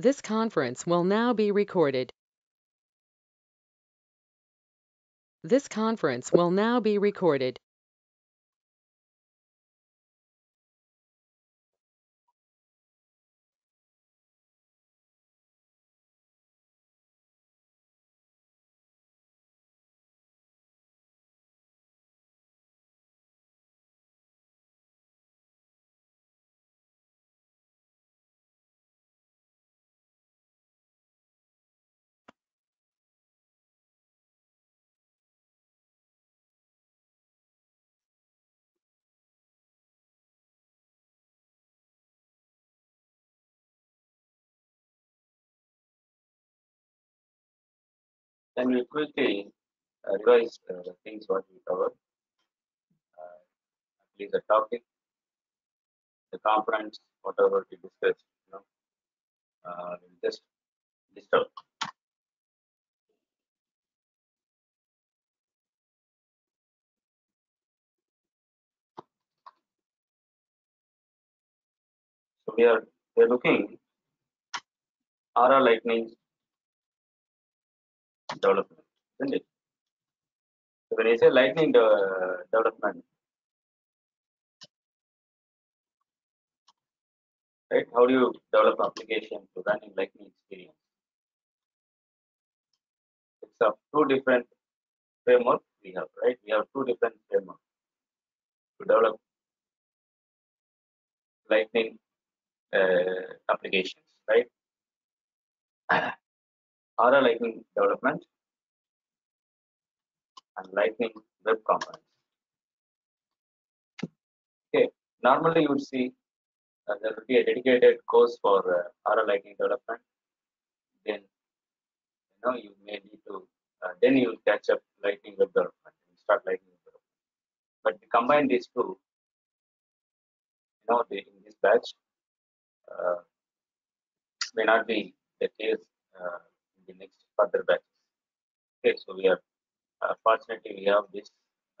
This conference will now be recorded. This conference will now be recorded. Then we quickly uh, revise uh, the things what we covered. Uh, please the topic, the components, whatever we discussed, you know, uh, we'll just out. So we are we are looking Aura Lightning development, isn't it? So when you say Lightning de- development, right? How do you develop application to run in Lightning experience? It's of two different framework we have, right? We have two different framework to develop Lightning uh, applications, right? Aura Lightning development and Lightning web components. Okay, normally you would see uh, there will be a dedicated course for uh, Aura Lightning development. Then you know you may need to uh, then you catch up Lightning web development and start Lightning development. But combine these two, you know, the, in this batch uh, may not be the case uh, the next further batches. Okay, so we are uh, fortunately we have this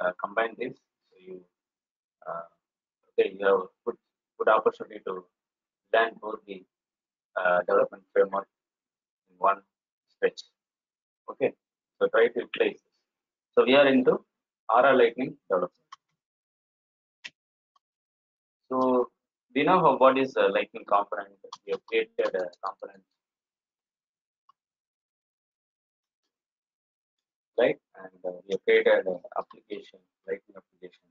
uh, this. So you uh, okay, you have good good opportunity to learn both the uh, development framework in one stretch. Okay, so try to place this. So we are into Aura Lightning development. So we know how what is a Lightning component. We have created a component, right? And uh, we have created an application, Lightning application.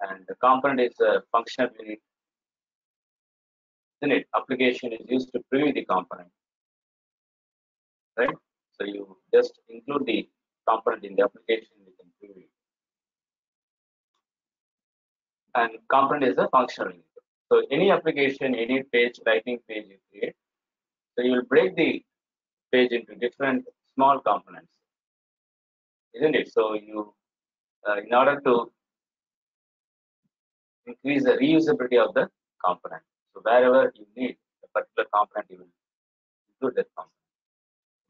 And the component is a functional unit, isn't it? Application is used to preview the component, right? So you just include the component in the application, you can preview it. And component is a functional unit. So any application, any page, writing page you create, so you will break the page into different small components, isn't it? So you, uh, in order to increase the reusability of the component. So wherever you need a particular component, you will include that component.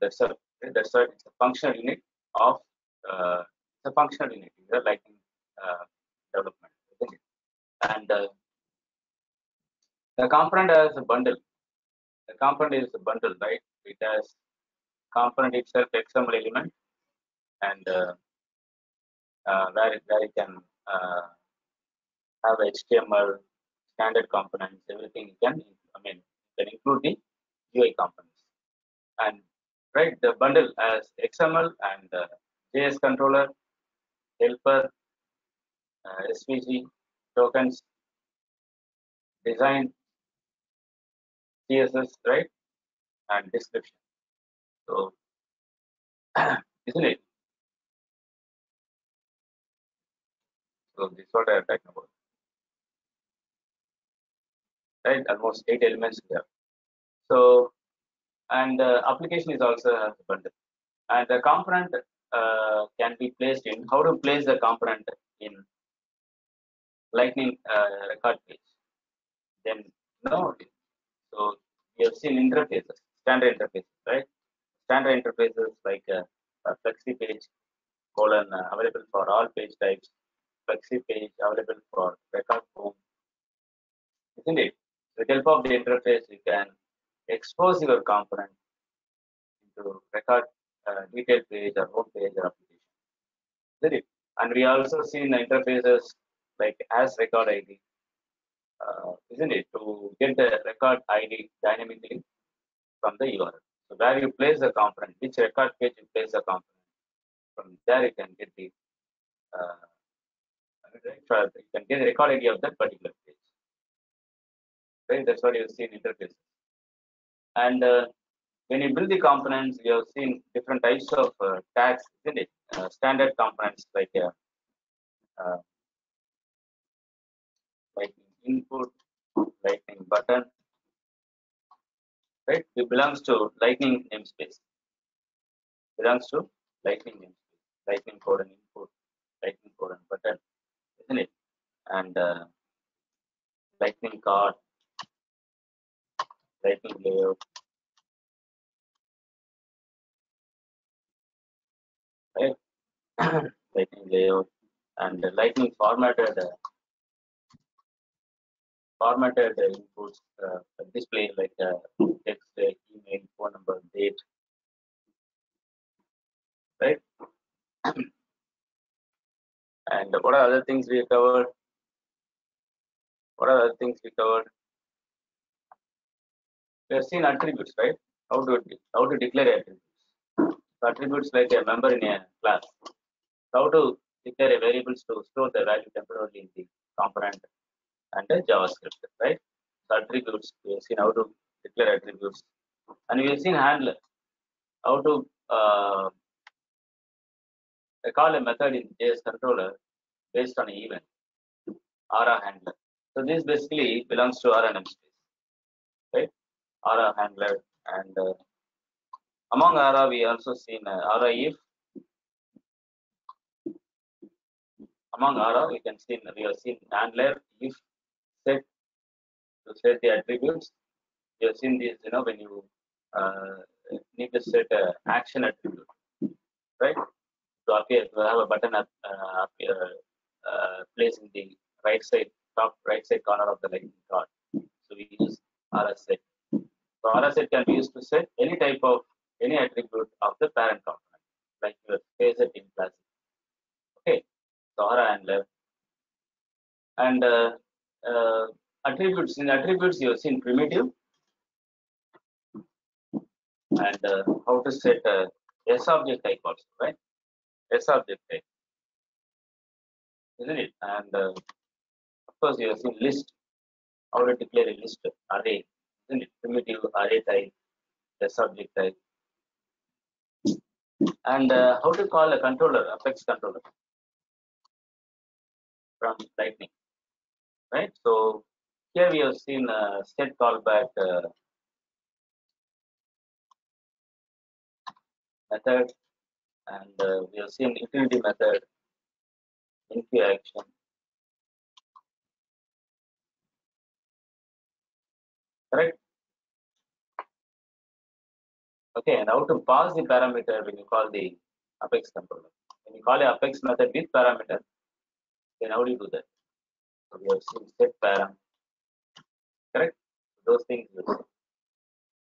That's a that's a it's a functional unit of uh, it's a functional unit. It's a Lightning uh, development, isn't it? And uh, the component has a bundle. The component is a bundle, right? It has component itself XML element and where it, where it can uh, have HTML standard components, everything you can, I mean, you can include the UI components. And right, the bundle as XML and uh, JS controller, helper, uh, SVG, tokens, design, CSS, right, and description. So, isn't it? So this is what I am talking about. Right, almost eight elements here. So, and uh, application is also a bundle, and the component uh, can be placed in. How to place the component in Lightning uh, record page? Then no. So we have seen interfaces, standard interfaces, right? Standard interfaces like uh, a flexi page colon uh, available for all page types flexi page available for record form, isn't it? With the help of the interface, you can expose your component into record uh, detail page or home page or application. Isn't it? And we also seen interfaces like as record ID, uh, isn't it? To get the record ID dynamically from the URL. So where you place the component, which record page you place the component, from there you can get the uh, you can get the record ID of that particular page. Right? That's what you see in interfaces. And uh, when you build the components, you have seen different types of uh, tags, isn't it? Uh, standard components like uh, uh, like input, lightning button, right? It belongs to lightning namespace. Belongs to lightning namespace, lightning colon input, lightning colon button, it? And uh, lightning card, lightning layout, right? lightning layout and lightning formatted uh, formatted inputs uh, display like uh, text, uh, email, phone number, date, right? and what are other things we covered? What are other things we covered? We have seen attributes, right? How to how to declare attributes. Attributes like a member in a class. How to declare variables to store the value temporarily in the component and the JavaScript, right? So attributes, we have seen how to declare attributes. And we have seen handler, how to uh, call a method in JS controller based on an event, Aura handler. So this basically belongs to Aura namespace, right? Aura handler and uh, among Aura we also seen uh, Aura if. Among Aura we can see we have seen handler if set to set the attributes. You have seen this, you know, when you uh, need to set an action attribute, right? To appear to have a button up, uh, appear, uh, placed in the right side, top right side corner of the lightning card. So we use RSet. So RSet can be used to set any type of any attribute of the parent component, like your phased in class. Okay, so Aura handler and uh, uh, attributes in attributes you have seen primitive and uh, how to set uh, s object type also right s object type isn't it? And uh, of course you have seen list. How to declare a list? Array. Isn't it? Primitive array type. S object type. And uh, how to call a controller apex controller? From lightning. Right? So here we have seen a set callback uh, method, and uh, we have seen utility method, enqueue action. Correct? Okay, and how to pass the parameter when you call the Apex controller. When you call a Apex method with parameter, then how do you do that? So we have seen set param, correct? Those things.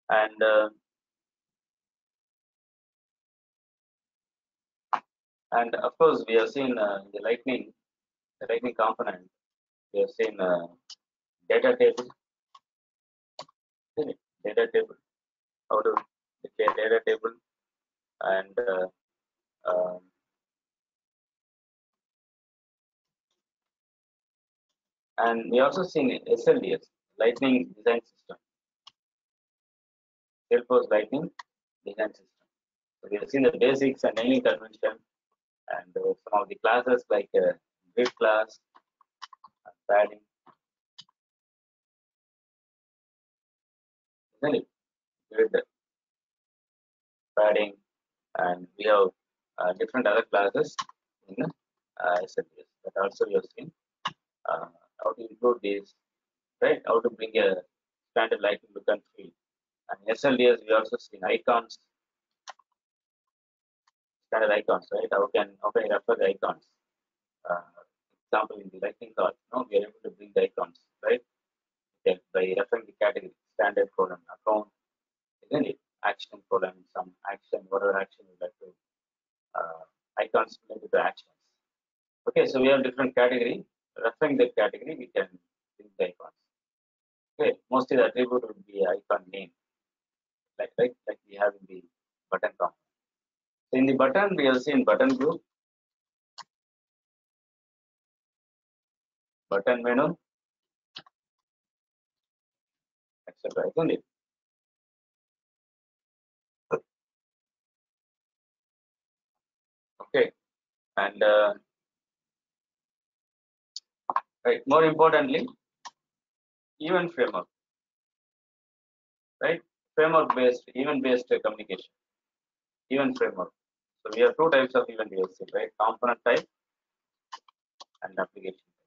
And uh, and of course we have seen uh, the lightning, the lightning component. We have seen uh, data table, data table. How to data table and uh, um, and we also seen SLDS, Lightning Design System, Salesforce Lightning Design System. So we have seen the basics and naming convention, and uh, some of the classes like uh, grid class, and padding, isn't? Grid, padding, and we have uh, different other classes in uh, SLDS. But also you have seen. Uh, how to include these, right? How to bring a standard Lightning look and feel. And SLDS, we also seen icons, standard icons, right? How can how can you refer the icons? Uh, example in the lightning card, no, we are able to bring the icons, right? Okay, by referring the category, standard column, account, isn't it? Action column, some action, whatever action you like to uh, icons related to actions. Okay, so we have different category. Referring the category, we can use the icons. Okay, mostly the attribute would be icon name, like like like we have in the in the button, we have seen button group, button menu, etc. Isn't it? Okay, and uh, right, more importantly, event framework, right? Framework based, event based communication, event framework. So we have two types of event based, right? Component type and application type.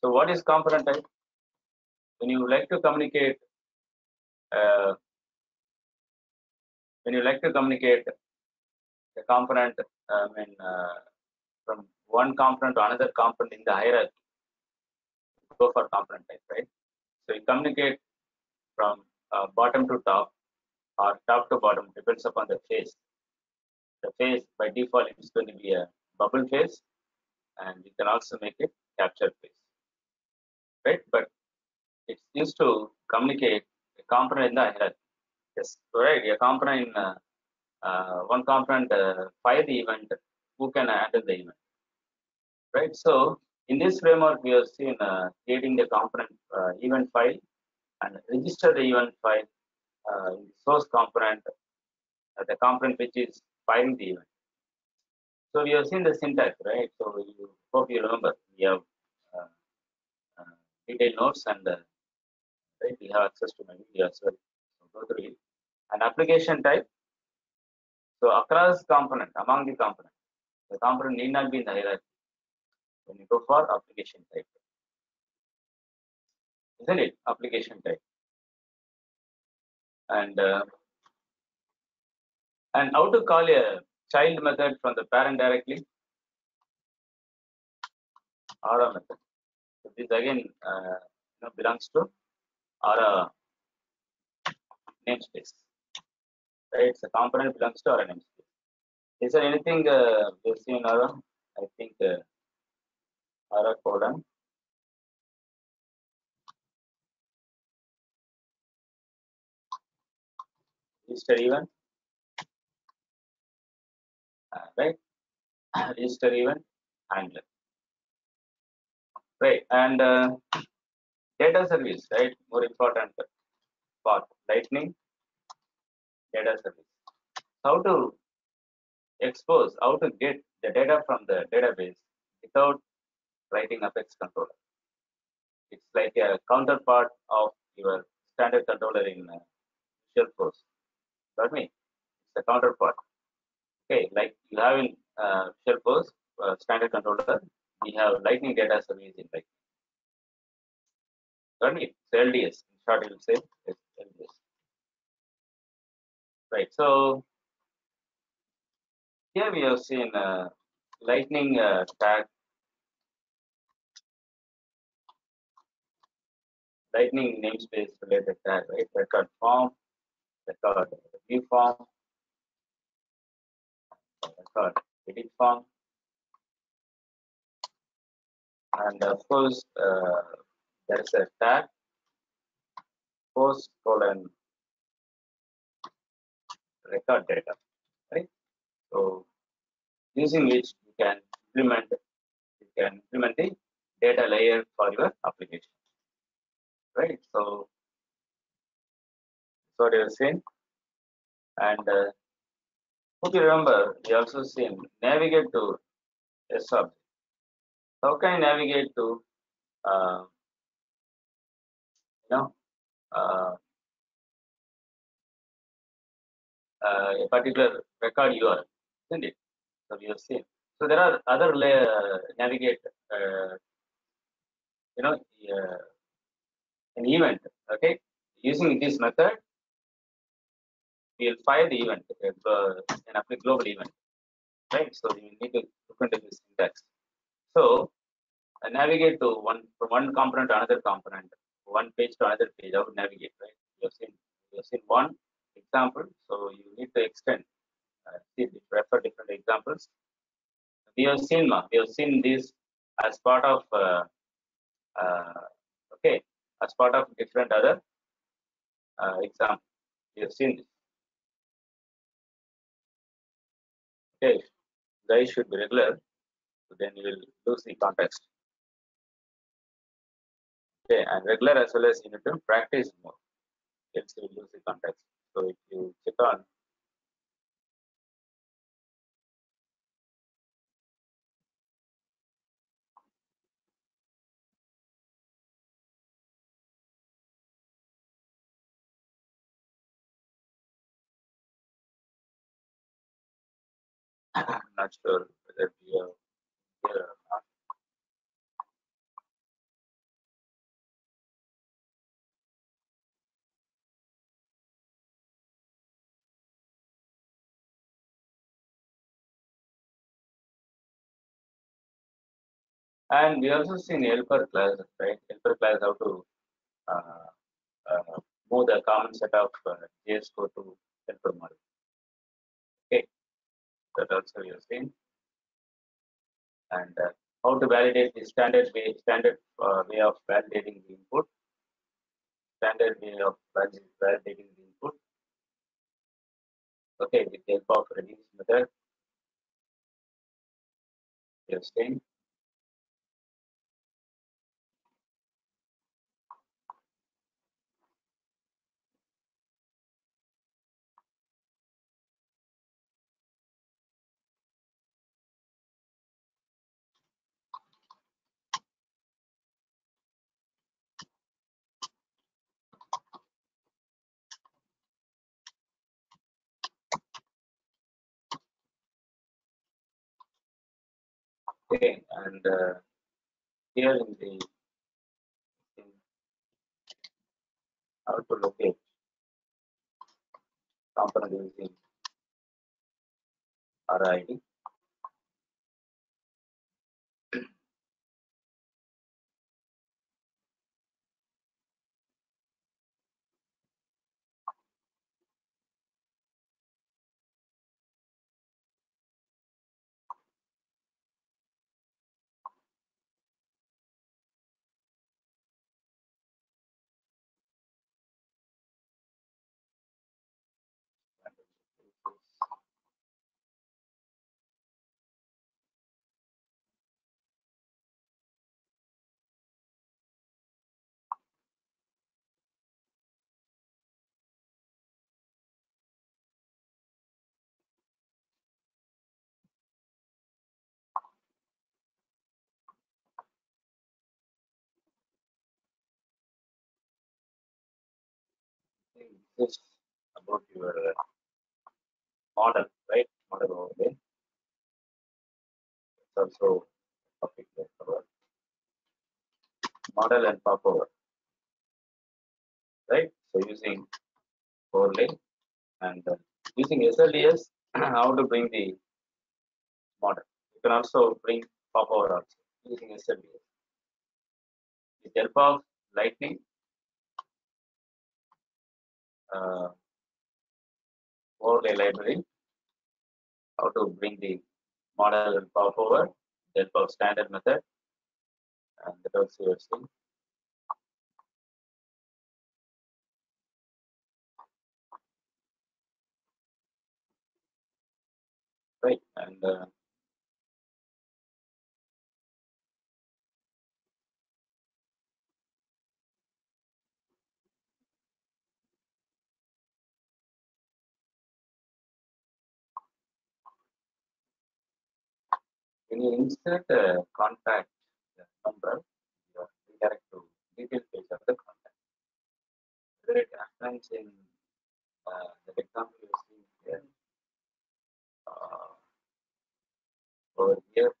So what is component type? When you like to communicate, uh, when you like to communicate the component, I mean, uh, from one component to another component in the hierarchy, go for component type, right? So you communicate from uh, bottom to top or top to bottom, depends upon the phase. The phase by default is going to be a bubble phase, and you can also make it capture phase, right? But it's used to communicate a component in the hierarchy. Yes, right. A component in uh, uh, one component uh, fire the event, who can handle the event, right? So in this framework, we have seen uh, creating the component uh, event file and register the event file source component, uh, the component which is firing the event. So we have seen the syntax, right? So you hope you remember. We have uh, uh, detailed notes and uh, right, we have access to my video as well. So go through it. An application type. So across component, among the component, the component need not be in the hierarchy. When you go for application type, isn't it? Application type. And uh, and how to call a child method from the parent directly? Aura method. So this again uh, you know, belongs to Aura namespace. Right? So component belongs to Aura namespace. Is there anything uh, we've seen in Aura? I think uh, colon. Register event. Right? Register event handler. Right. And uh, data service, right? More important part. Lightning data service. How to expose, how to get the data from the database without writing Apex controller. It's like a counterpart of your standard controller in uh, Visualforce. Got me? It's a counterpart. Okay, like you have in uh, Visualforce uh, standard controller, we have Lightning data service in Lightning. Got me? So LDS. In short, it will say it's LDS. Right. So here we have seen uh, Lightning uh, tag, Lightning namespace related tag, right? Record form, record view form, record edit form, and of course uh, there is a tag force colon record data, right? So using which you can implement you can implement the data layer for your application, right? So that's what you have seen, and uh, hope you remember we also seen navigate to s object. How can I navigate to uh, you know uh, uh, a particular record URL, isn't it? So we have seen. So there are other layer navigate, uh, you know, uh, an event. Okay, using this method, we'll fire the event, an apply global event, right? So you need to look into this syntax. So I navigate to one from one component to another component, one page to another page. How to navigate, right? you have seen you have seen one example, so you need to extend. Uh, see, refer different examples. We have seen. We have seen this as part of uh, uh, okay, as part of different other uh, example. We have seen this. Okay, guys should be regular, then you will lose the context. Okay, and regular as well as you need to practice more, else you will lose the context. So if you check on I'm not sure whether we are here or not. And we also seen helper class, right? Helper class how to uh, uh, move the common set of uh, JS code to helper model. That also you have seen. And uh, how to validate the standard way, standard uh, way of validating the input, standard way of validating the input. Okay, with the help of reduce method. Have seen. Okay, and uh, here in the in how to locate component using RID. This about your uh, modal, right? Modal over there. It's also topic covered. Modal and popover, right? So using overlay and uh, using SLDS, how to bring the modal. You can also bring popover also using SLDS. With help of Lightning, uh, overlay library, how to bring the modal and popover, with help of standard method, and that also you are right? And uh, when you insert a contact number, you redirect to detail page of the contact. Whether it happens in uh, the example you see here, uh, over here,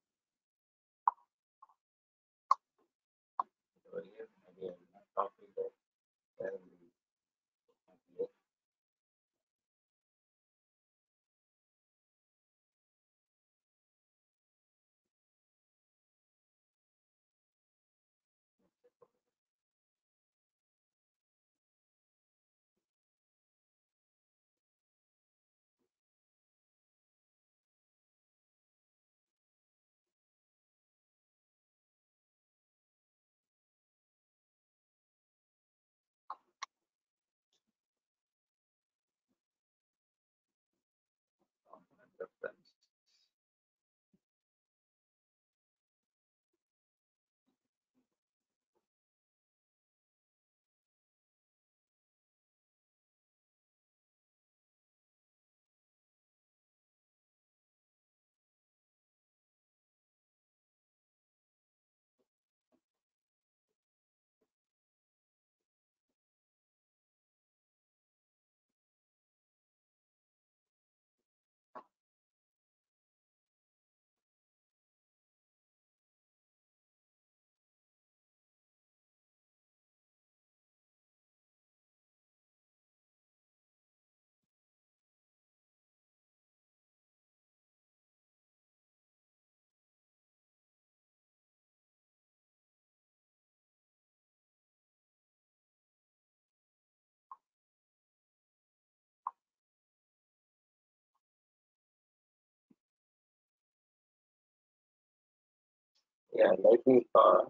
yeah, lightning cord.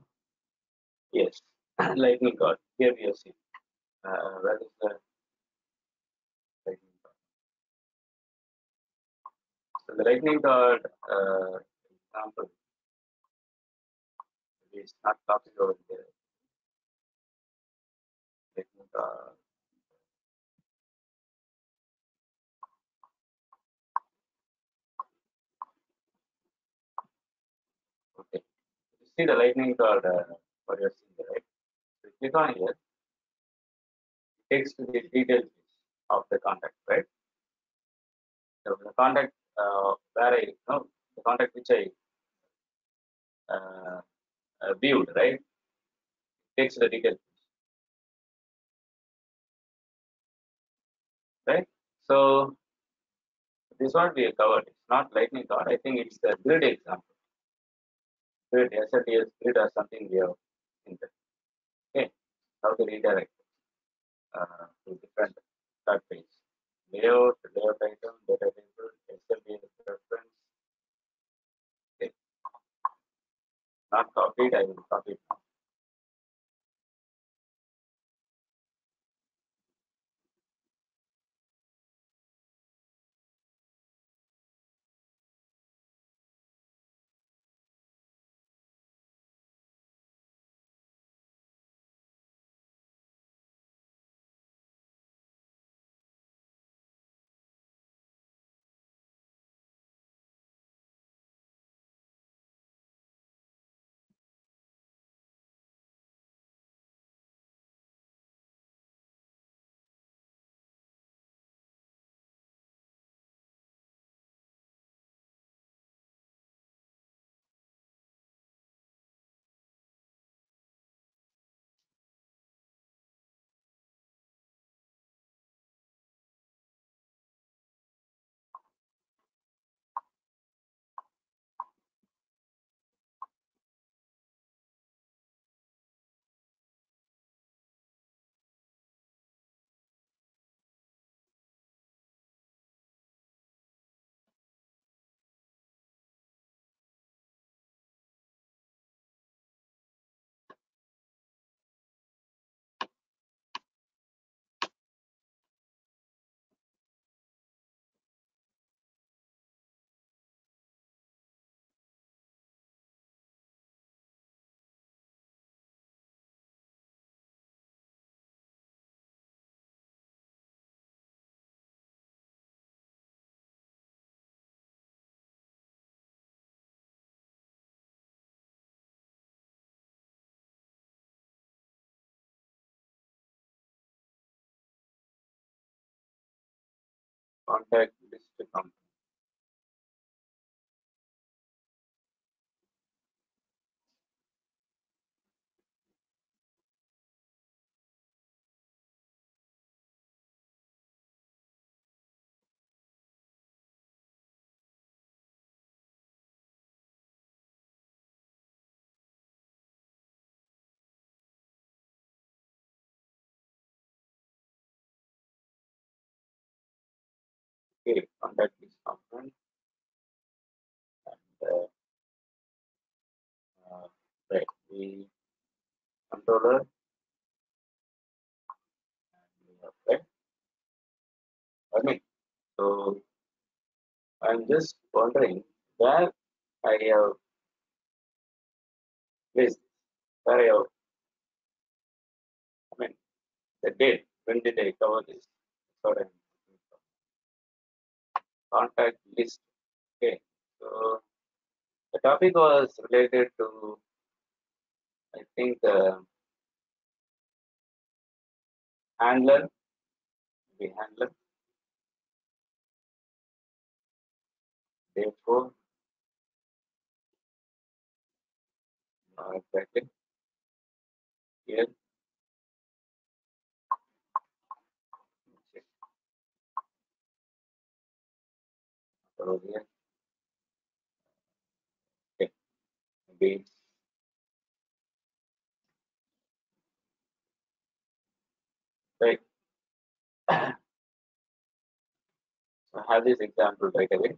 Yes, lightning cord. Here we have seen. Uh, where is the lightning cord? So the lightning cord uh, example is not talking over there. Lightning cord. See the lightning cord uh, what you're seeing right? So you click on here, it takes to the details of the contact, right? So the contact uh, where I know the contact which I uh, uh, viewed, right? takes the details, right? So this one we covered. It's not lightning cord. I think it's the grid example. Grid, SLDS grid or something we have in there. Okay, how to redirect uh, to different start page. Layout, layout item, data table, SLDS reference. Okay. Not copied, I will copy it now. Contact list company. Okay, contact list component. And uh, uh, the controller. And mean, so I'm just wondering where I have placed, where I have, I mean, the date, when did I cover this? For. Contact list. Okay, so the topic was related to, I think, uh, handler, the handler. Therefore, not exactly. Here, Okay, right. So I have this example right away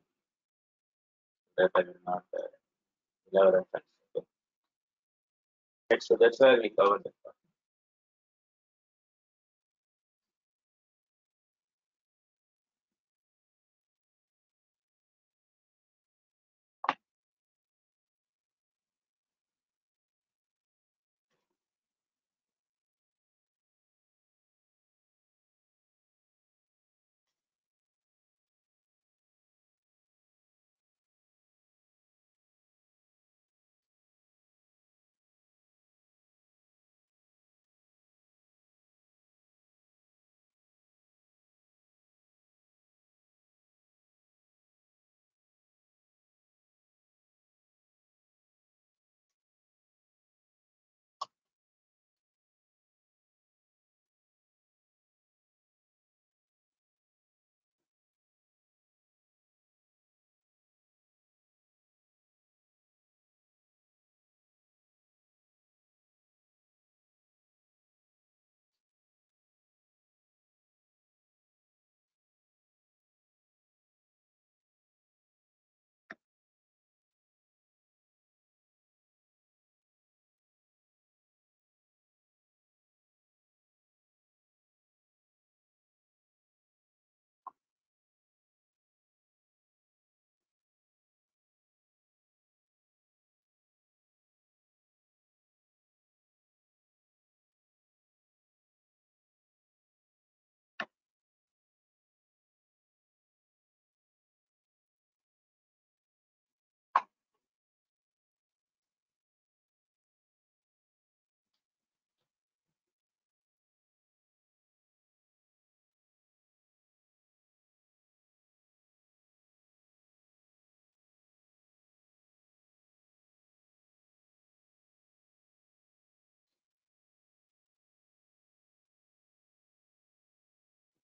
that I will not uh, reference. Okay. Right, so that's why we covered that part.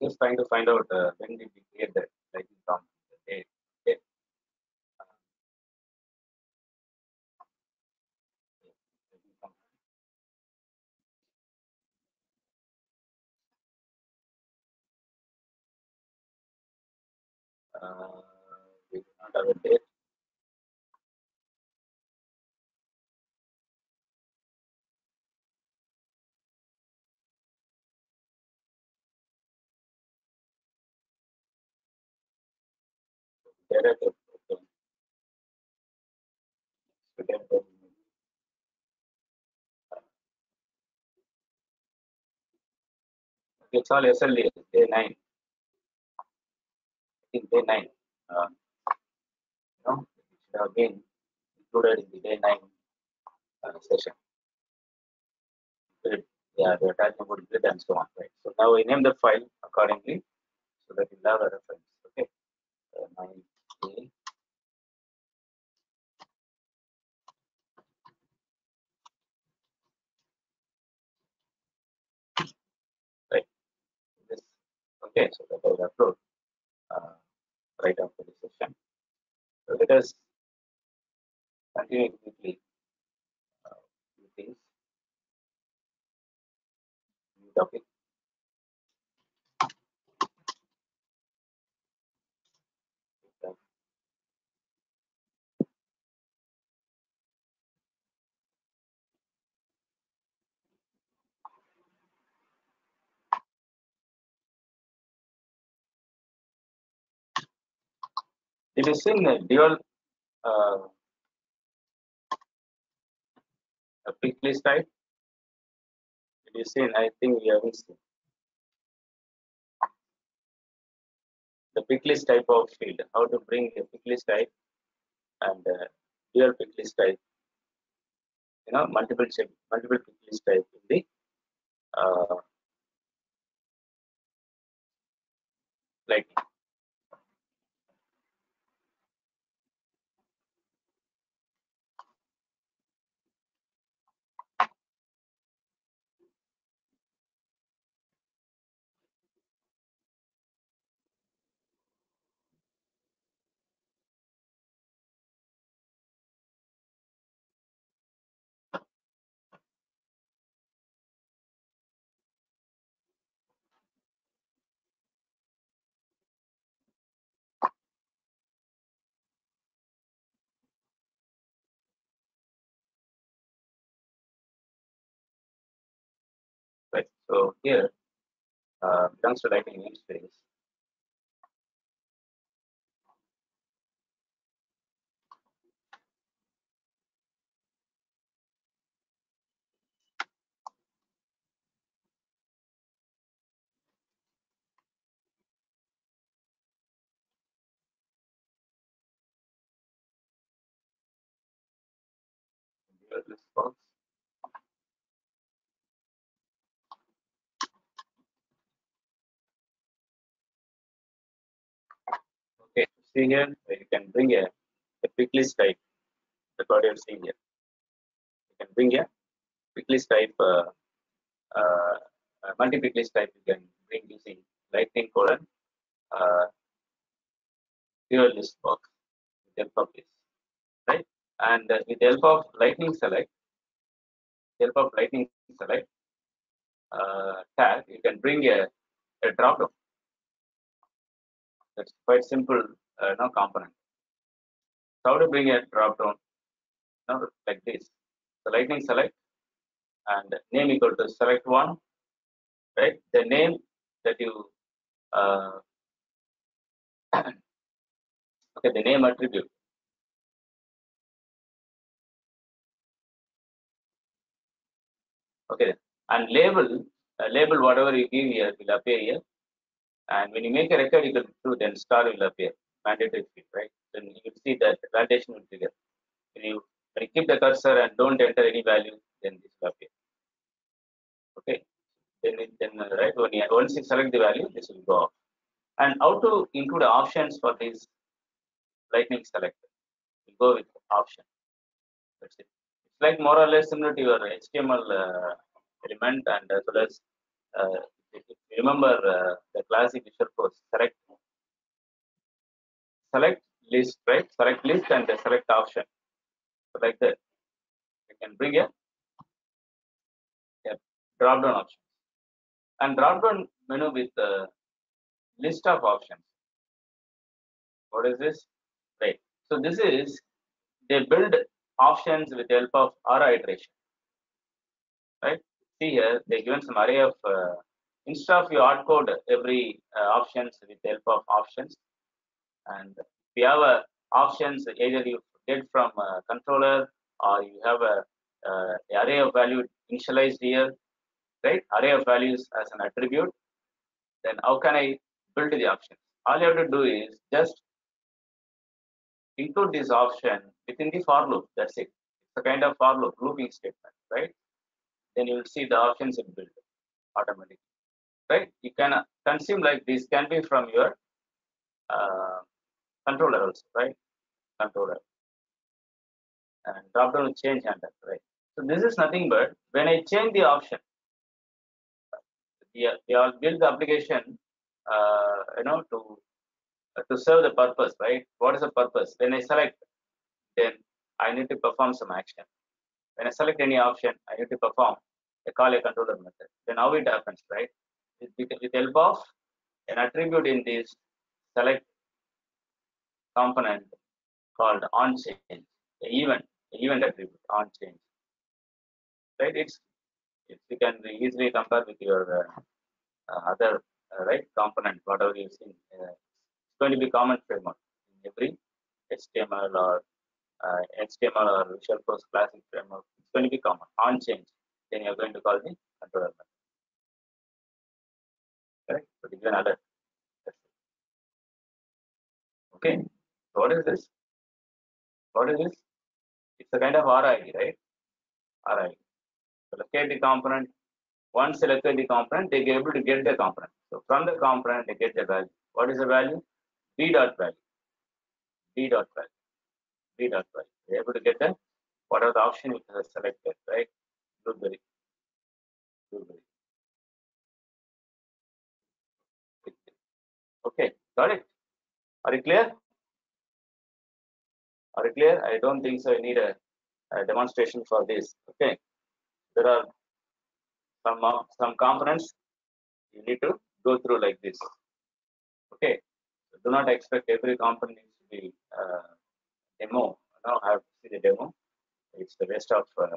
Just trying to find out uh, when did we create that lightning round the day. Uh, we do not have a date. So data type, It's all SLD, day nine. I think day nine. Uh, you know, it should have been included in the day nine uh, session. Yeah, we're talking about grid and so on, right? So now we name the file accordingly so that we'll have a reference. Okay. Uh, Right. This okay, so that will upload uh, right after the session. So let us continue quickly uh, things. New topic. It is in a dual uh, a pick list type. It is in, I think we haven't seen the pick list type of field. How to bring a pick list type and uh, dual pick list type. You know, multiple check, multiple pick list type in the uh, like right? So here uh, belongs to namespace. Here this box. Okay, see here, you can bring a, a pick list type. That's what you're seeing here. You can bring a pick list type, uh, uh, uh, multi-pick list type you can bring using lightning colon, uh, zero list box with help of this, right? And uh, with the help of lightning select, help of lightning select uh, tag, you can bring a, a drop down. That's quite simple, uh, no component. So how to bring a drop down? No, like this. The lightning select and name equal to select one, right? The name that you uh, okay, the name attribute. Okay, and label uh, label whatever you give here will appear here. And when you make a required equal to true, then star will appear mandatory field, right? Then you see that the validation will trigger. When you when you keep the cursor and don't enter any value, then this will appear. Okay, then then uh, right when you once you select the value, this will go off. And how to include options for this lightning selector? You go with option. That's it. It's like more or less similar to your HTML uh, element and as well as uh, remember uh, the classic Visualforce select select list right? Select list and the select option. So like that. You can bring a, a drop down option. And drop down menu with the list of options. What is this? Right. So this is they build options with the help of aura iteration. Right? See here they given some array of uh, instead of you hard code every uh, options with the help of options and we have a options either you get from a controller or you have a uh, array of value initialized here right? Array of values as an attribute then how can i build the options all you have to do is just include this option within the for loop. That's it. It's a kind of for loop looping statement right? Then you will see the options it built automatically right? You can uh, consume like this can be from your uh, controller also right? Controller. And drop down change handle right? So this is nothing but when i change the option we, we all build the application uh, you know to uh, to serve the purpose right? What is the purpose? When i select then i need to perform some action. When i select any option i need to perform a call a controller method. Then how it happens right? With, with help of an attribute in this select component called on change the event the event attribute on change right? It's, it's you can easily compare with your uh, uh, other uh, right component whatever you've seen uh, it's going to be common framework in every html or uh, html or Visualforce classic framework. It's going to be common. On change then you're going to call the controller method. So is another. Okay what is this? What is this? It's a kind of RID, right? So locate the component. Once selected the component they are able to get the component. So from the component they get the value. What is the value? V dot value. V dot value. V dot value. They're able to get the what are the option which is selected right? Blueberry. Blueberry. Okay got it? Are you clear are you clear? I don't think so. I need a, a demonstration for this. Okay. There are some uh, some components you need to go through like this. Okay. So do not expect every component to be uh, demo. Now i have to see the demo. It's the waste of uh,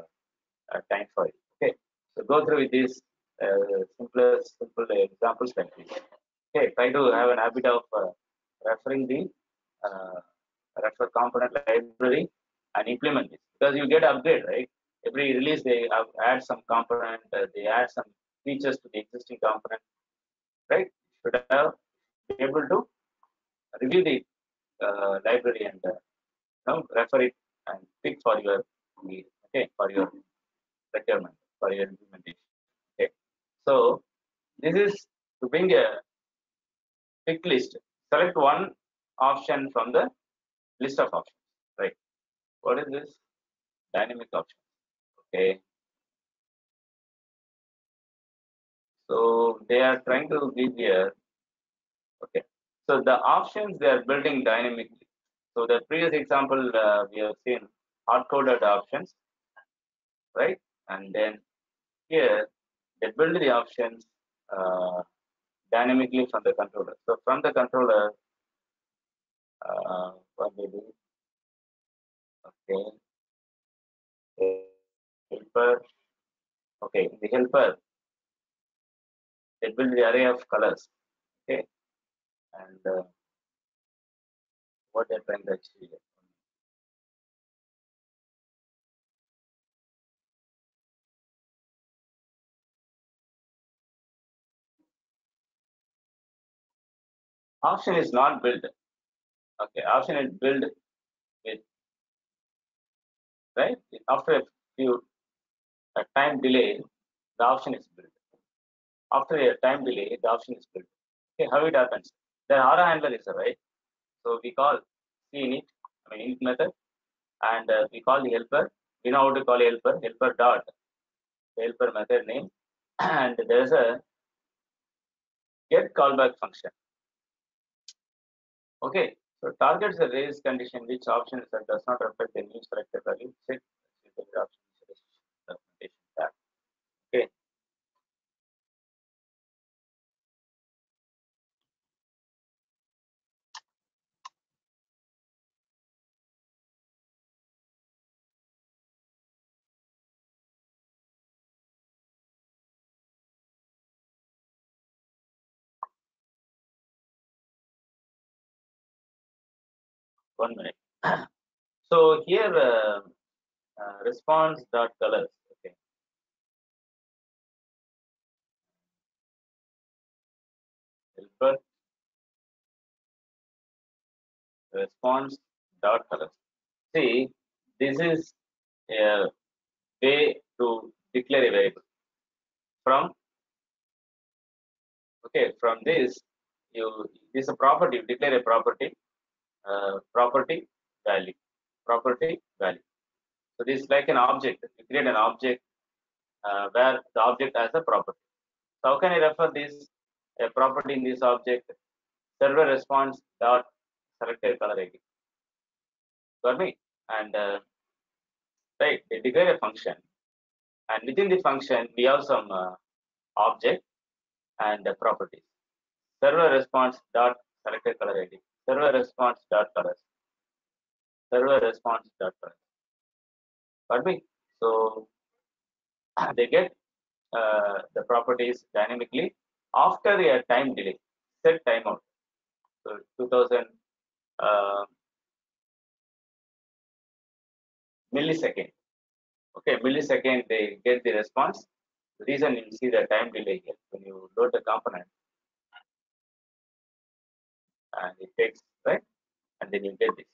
uh, time for you okay. So go through with this uh, simplest simple examples like this. Okay, try to have an habit of uh, referring the refer component library and implement this because you get upgrade right. Every release they add some component, uh, they add some features to the existing component, right? Should have be able to review the uh, library and uh, you know, refer it and pick for your need, okay, for your requirement, for your implementation. Okay, so this is to bring a pick list. Select one option from the list of options, right? What is this? Dynamic option. Okay. So they are trying to give here. Okay. So the options they are building dynamically. So the previous example uh, we have seen hard-coded options, right? And then here they build the options uh, dynamically from the controller. So from the controller, uh, do? Okay. Helper. Okay, the helper. They build the array of colors. Okay, and uh, what to achieve. Option is not built. Okay, option is built with right after a few a time delay, the option is built. After a time delay, the option is built. Okay, how it happens? The aura handler is right. So we call C init, I mean init method, and uh, we call the helper. We know how to call helper, helper dot, helper method name, and there's a get callback function. Okay, so targets the race condition which option that does not reflect the new selected value. The One minute. so here uh, uh, response dot colors. Okay. Helper response dot colors. See, this is a way to declare a variable from okay from this you this is a property you declare a property uh, property value property value. So this is like an object you create an object uh, where the object has a property. So how can i refer this a property in this object? Server response dot selected color id got me? And uh, right they declare a function. And within the function we have some uh, object and properties server response dot selected color id server response dot colors server response dot colors got me? So they get uh, the properties dynamically after a time delay set timeout so 2000 uh, millisecond. Okay millisecond they get the response. The reason you see the time delay here when you load the component and it takes right and then you get this.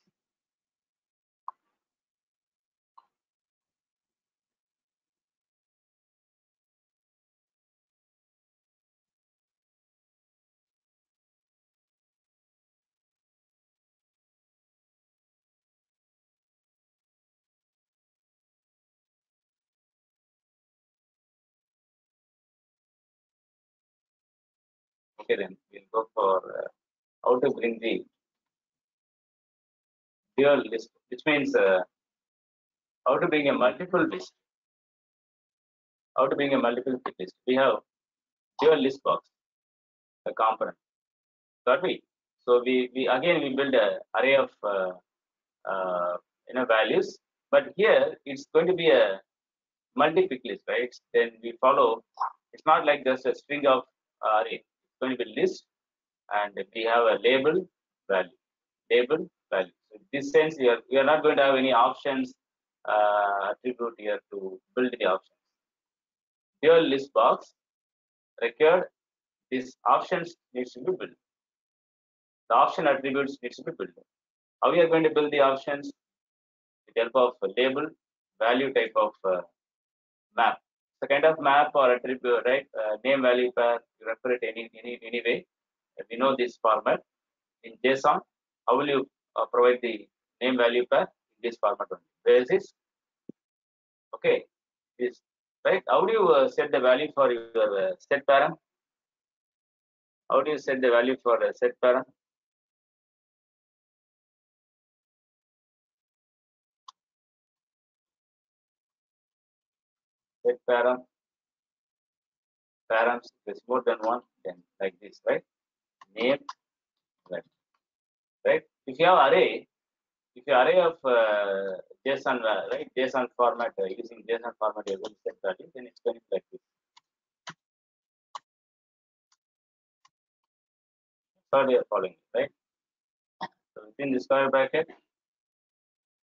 Okay then we'll go for uh, how to bring the dual list which means uh, how to bring a multiple list how to bring a multiple list we have dual list box a component got me so we we again we build a array of uh, uh, you know values but here it's going to be a multi-pick list right then we follow It's not like just a string of array. It's going to be list, and we have a label value. Label value. So in this sense, we are we are not going to have any options uh, attribute here to build the options. Dual list box required these options needs to be built. The option attributes needs to be built. How we are going to build the options? With help of a label, value type of uh, map. The kind of map or attribute, right? Uh, name value pair, you refer it any any any way. We know this format in JSON. How will you uh, provide the name value pair in this format only? Where is this? Okay, this right. How do you uh, set the value for your uh, set param? How do you set the value for uh, set param? Set param params is more than one, then like this, right? Name, right? Right? If you have array, if you array of uh, JSON, uh, right? JSON format uh, using JSON format, you're going to set value, then it's going to be like this. Third, you're following, right? So within the square bracket,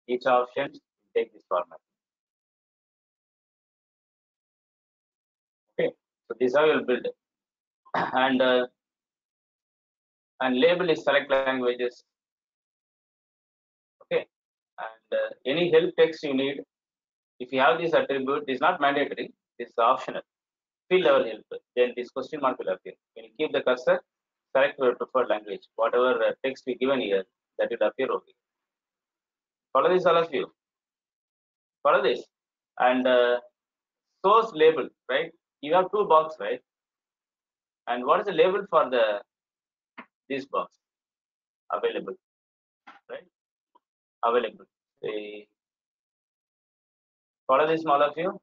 each option take this format. Okay, so this is how you'll build. And uh, and label is select languages. Okay, and uh, any help text you need, if you have this attribute, is not mandatory, this is optional. Field level help, then this question mark will appear. When you keep the cursor, select your preferred language. Whatever uh, text we given here, that will appear over here. Follow this, all of you. Follow this. And uh, source label, right? You have two box, right? And what is the label for the this box? Available, right? Available. The follow this, of you.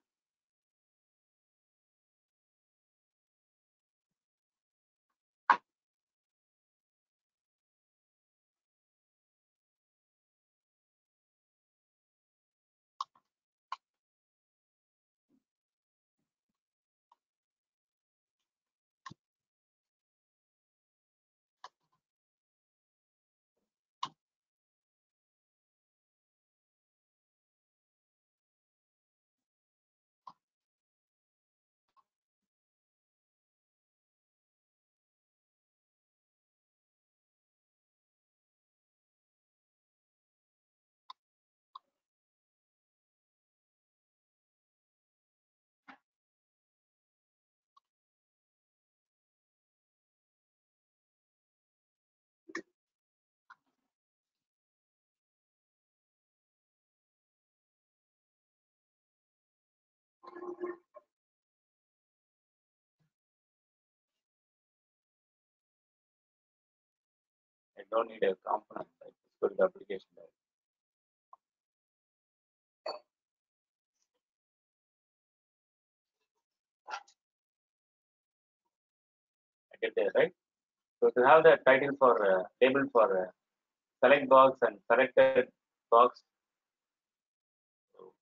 Don't need a component. Go to the application. level. I get there, right? So to have the title for uh, label for uh, select box and selected box. So,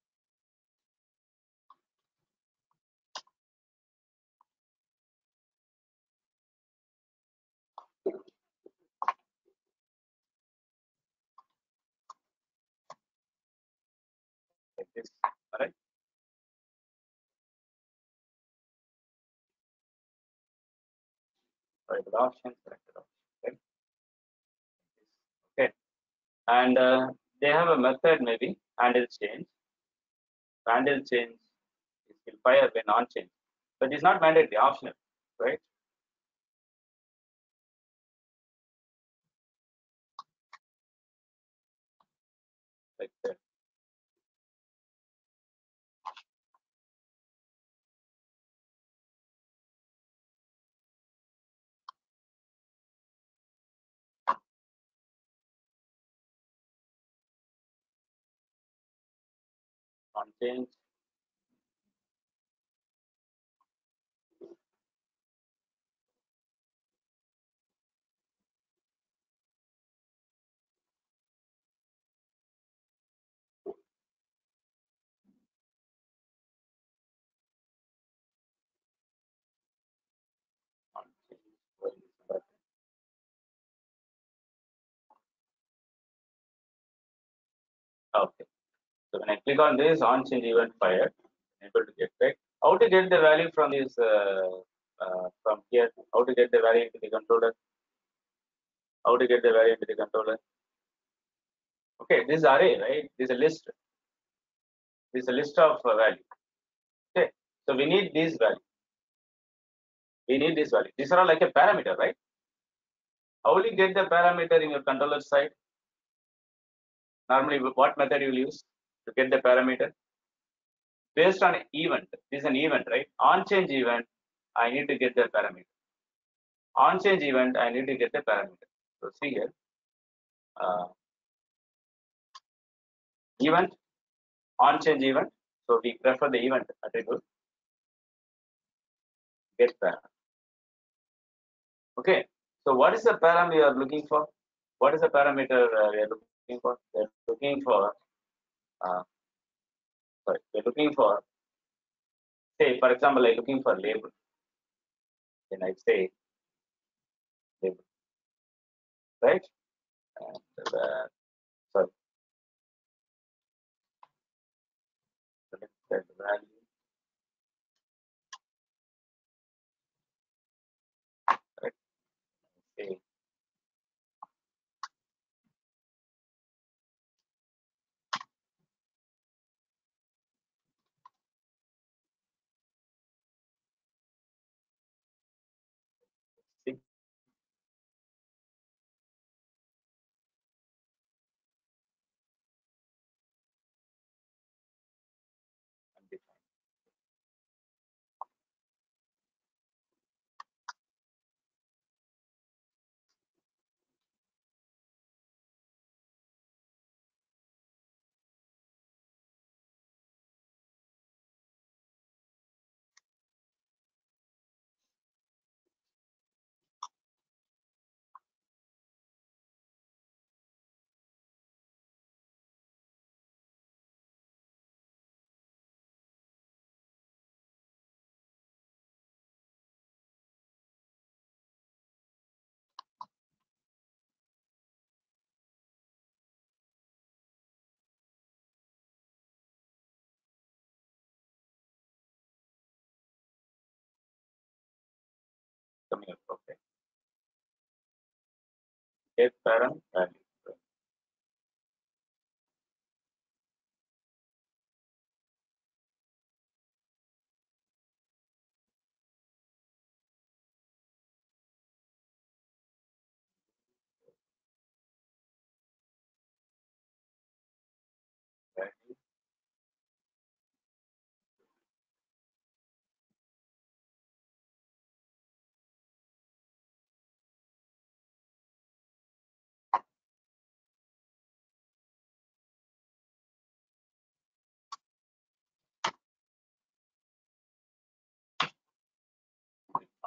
like this, all right? Private option, selected option? Okay, and uh, they have a method maybe handle change. Handle change is will fire when on change, but it's not mandatory, optional, right? content Okay. So when I click on this on change event fire, I'm able to get back. How to get the value from this uh, uh, from here? How to get the value into the controller? How to get the value into the controller? Okay, this is array, right? This is a list. This is a list of uh, value. Okay, so we need these value. We need this value. These are all like a parameter, right? How will you get the parameter in your controller side? Normally, what method you will use to get the parameter? Based on event. This is an event, right? On change event, I need to get the parameter. On change event, I need to get the parameter. So see here. Uh, event, on change event. So we prefer the event attribute. Get parameter. Okay. So what is the parameter you are looking for? What is the parameter uh, we are looking for? We are looking for, uh, sorry, we are looking for, say, for example, I'm looking for label. Then I say label, right? And uh, sorry, select that value. Coming up.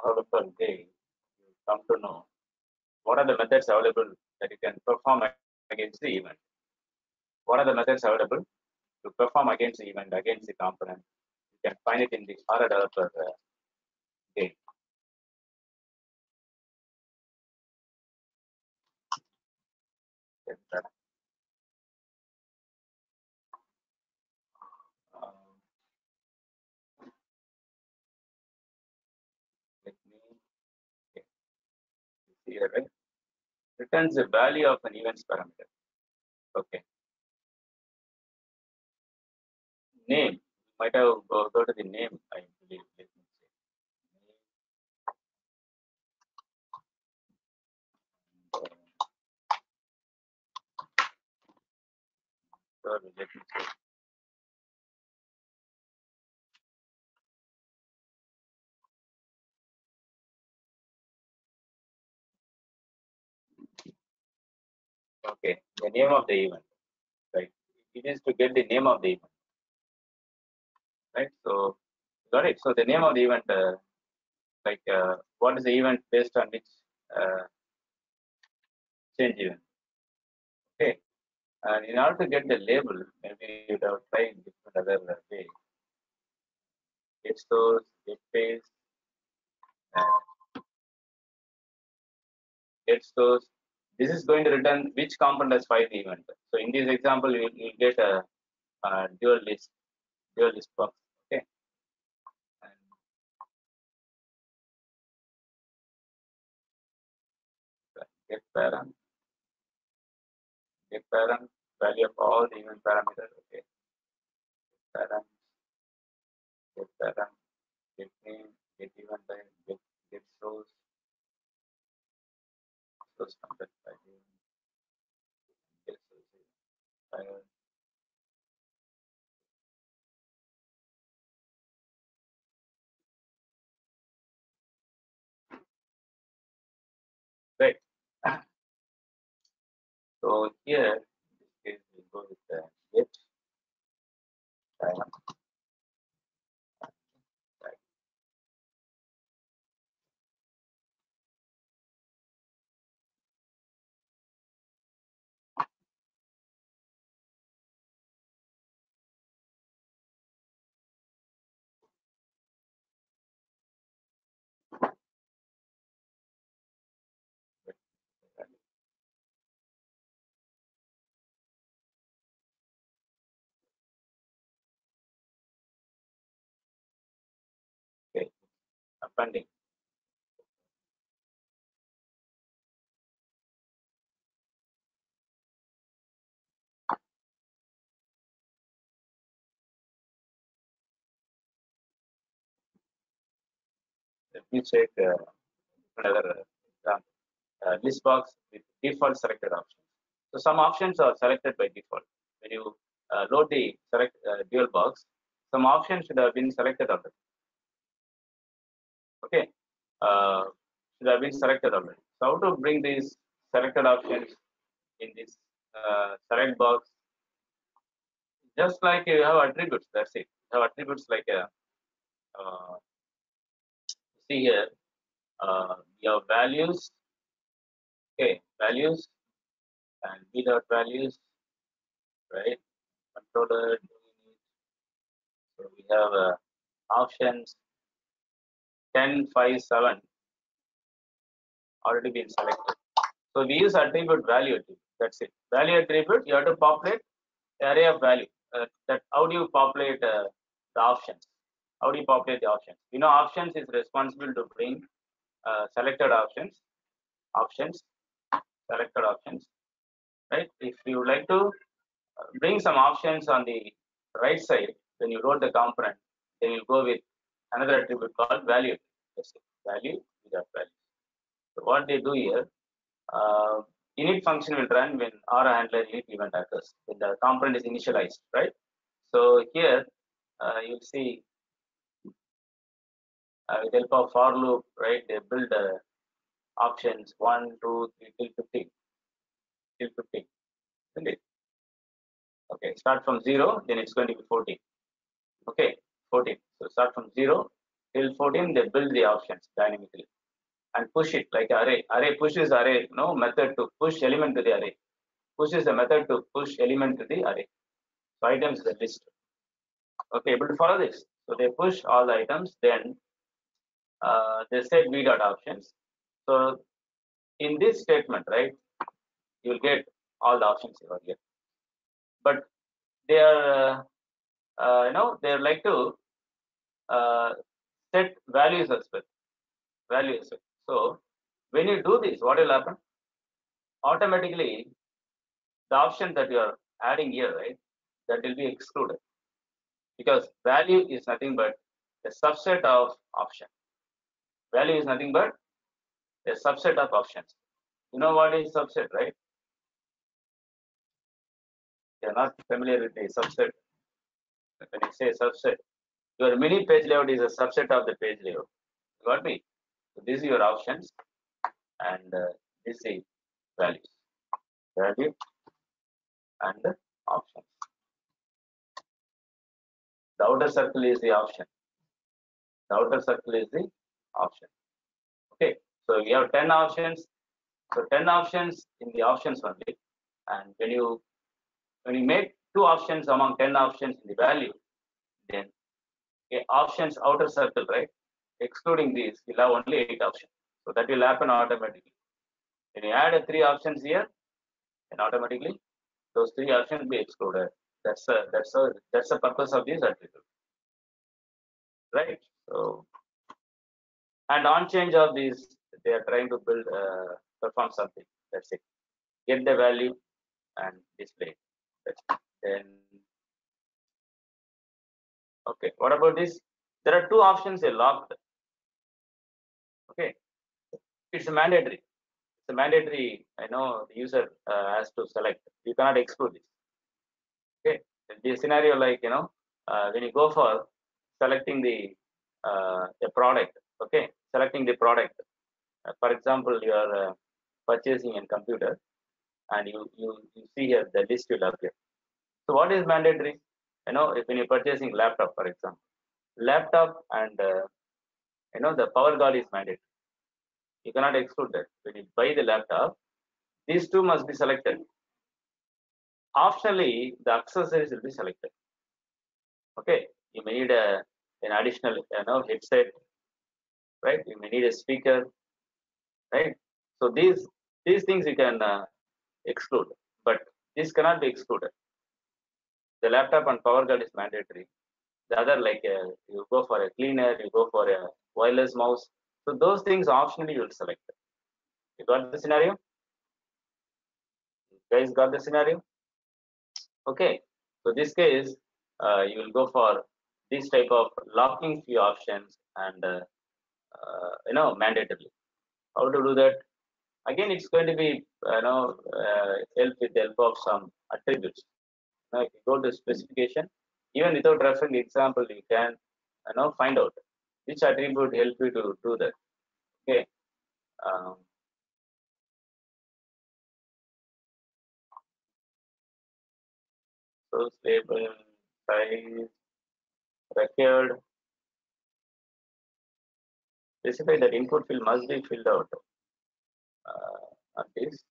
Out of you come to know what are the methods available that you can perform against the event. What are the methods available to perform against the event, against the component? You can find it in the Aura developer uh, game sir. Um, let me okay, right? Returns the value of an events parameter. Okay. Name. Might have go, go to the name, I believe. Let me see. Sorry, let me see. Okay, the name of the event, right? It is to get the name of the event, right? So, got it. So the name of the event, uh, like uh, what is the event based on which uh, change event? Okay, and in order to get the label, maybe you have tried different other uh, way. Get source, get page, uh, get source, this is going to return which component has fired the event. So in this example, you will get a, a dual list, dual list box. Okay. And get parent, get parent value of all the event parameters. Okay. Get parent, get parent, get name, get event type, get get source, get source. Right. So here, in this case, we go with the get Appending. Let me check uh, another example. Uh, list box with default selected options. So some options are selected by default. When you uh, load the select uh, dual box, some options should have been selected already. Okay, uh, should have been selected already. So how to bring these selected options in this uh, select box? Just like you have attributes, that's it. You have attributes like a uh, see here, uh, your values, okay, values and v dot values, right? Controller, so we have uh, options 10, 5, 7 already been selected. So we use attribute value attribute. That's it. Value attribute, you have to populate array of value. Uh, that how do you populate uh, the options? How do you populate the options? You know, options is responsible to bring uh, selected options, options, selected options, right? If you would like to uh, bring some options on the right side, when you load the component, then you go with another attribute called value. Value without value. So what they do here, uh, init function will run when aura handler init event occurs, when the component is initialized, right? So here uh, you'll see uh, with help of for loop, right? They build uh, options 1, 2, 3 till 15. Till 15. Isn't it? Okay, start from 0, then it's going to be 14. Okay, 14. So start from 0 till 14, they build the options dynamically and push it like array. Array pushes array, no method to push element to the array. Pushes the method to push element to the array. So items the list. Okay, able to follow this. So they push all the items, then uh, they set v dot options. So in this statement, right, you will get all the options here. But they are, uh, uh, you know, they like to uh, set values as well. Values. So when you do this, what will happen? Automatically, the option that you are adding here, right, that will be excluded because value is nothing but a subset of option. Value is nothing but a subset of options. You know what is subset, right? You're not familiar with the subset. When you say subset, your mini page layout is a subset of the page layout. You got me? So these are your options, and uh, this is values. Value and options. The outer circle is the option. The outer circle is the option. Okay, so we have 10 options. So 10 options in the options only. And when you when you make two options among 10 options in the value, then options outer circle, right? Excluding these, you'll have only eight options. So that will happen automatically. When you add three options here, and automatically those three options will be excluded. That's a, that's a, that's the purpose of this attribute. Right? So, and on change of these, they are trying to build, uh, perform something. That's it. Get the value and display. That's it. Then, okay. What about this? There are two options here locked. Okay. It's a mandatory. It's a mandatory. I know the user uh, has to select. You cannot exclude this. Okay. The scenario like you know uh, when you go for selecting the uh, a product. Okay. Selecting the product. Uh, for example, you are uh, purchasing a computer, and you you you see here the list will appear. So what is mandatory? You know, if when you're purchasing laptop, for example, laptop and uh, you know the power guard is mandatory. You cannot exclude that. When you buy the laptop, these two must be selected. Optionally, the accessories will be selected. Okay, you may need a an additional you know headset, right? You may need a speaker, right? So these these things you can uh, exclude, but this cannot be excluded. The laptop and power guard is mandatory. The other like uh, you go for a cleaner, you go for a wireless mouse. So those things optionally you will select. You got the scenario? You guys got the scenario? Okay. So this case, uh, you will go for this type of locking few options and uh, uh, you know mandatorily. How to do that? Again, it's going to be you know uh, help with the help of some attributes. Now, you go to specification, even without referring example, you can you know find out which attribute help you to do that. Okay. Um, label, size, required. Specify that input field must be filled out. Uh, on this.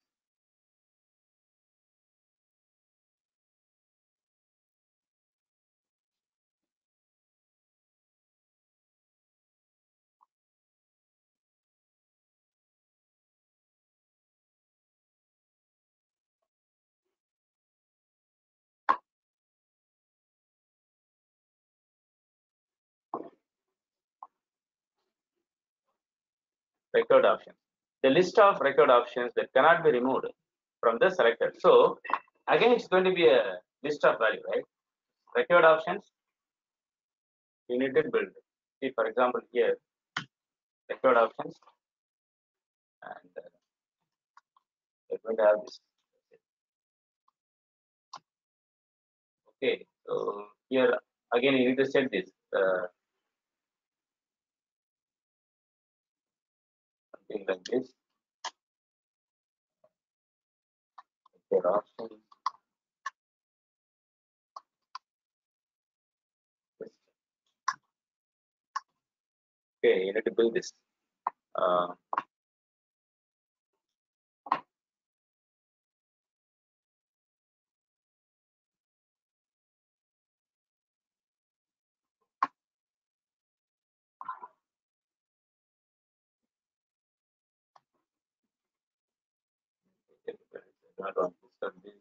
Record options. The list of required options that cannot be removed from the selected. So again, it's going to be a list of value, right? Required options, you need to build. See, for example, here, required options, and uh, we're going to have this. Okay, so here again, you need to set this. Uh, something like this. This. Okay, you need to build this. Uh, not on this.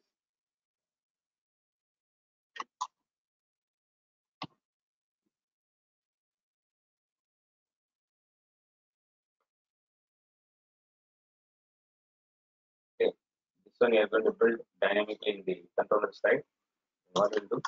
Okay, this one you are going to build dynamically in the controller side. What we'll do?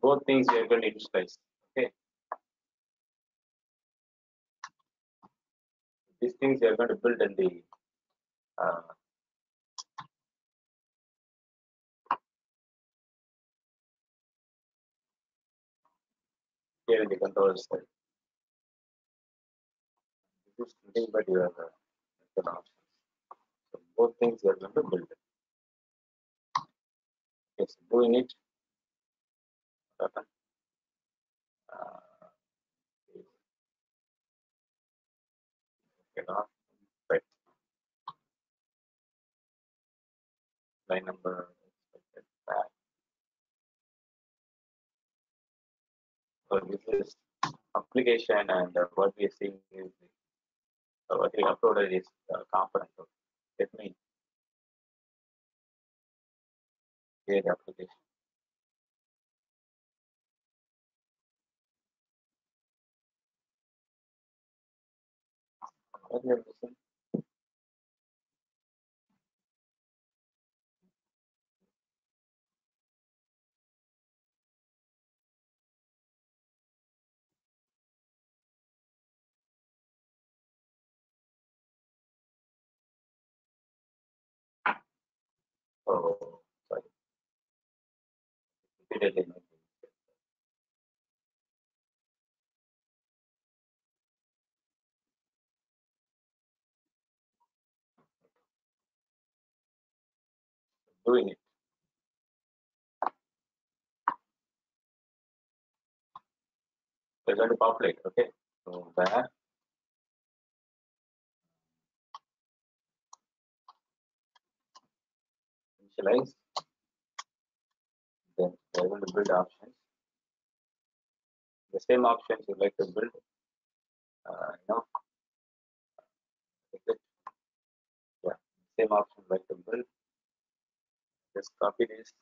Both things we are going to initialize. Okay. These things we are going to build in the uh, here in the controller. This is nothing but your uh, method options. So both things we are going to build. Okay, so doing it. Uh, now. Line number. So this is application and uh, what we are seeing is the, uh, what we uploaded is uh, component. Let me the application. Oh, sorry. Repeatedly Doing it. We're going to populate. Okay. So where initialize, then we're going to build options. The same options you'd like to build, uh, you know, yeah, same option like to build. Just copy this.